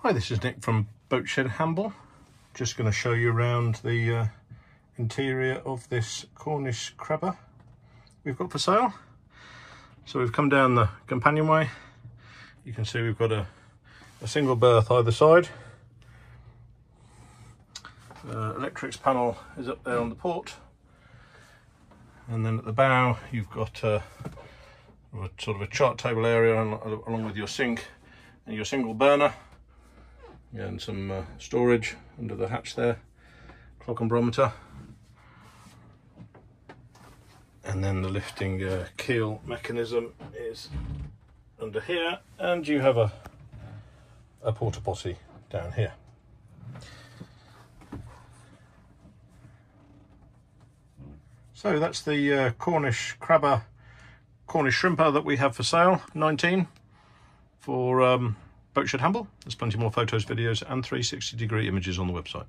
Hi, this is Nick from Boatshed Hamble. Just going to show you around the uh, interior of this Cornish crabber we've got for sale. So we've come down the companionway. You can see we've got a, a single berth either side. Uh, electrics panel is up there on the port. And then at the bow, you've got uh, a sort of a chart table area along with your sink and your single burner and some uh, storage under the hatch there clock and barometer. And then the lifting uh, keel mechanism is under here and you have a a porta potty down here. So that's the uh, Cornish crabber Cornish shrimper that we have for sale 19 for um, Boatshed Hamble. There's plenty more photos, videos and 360 degree images on the website.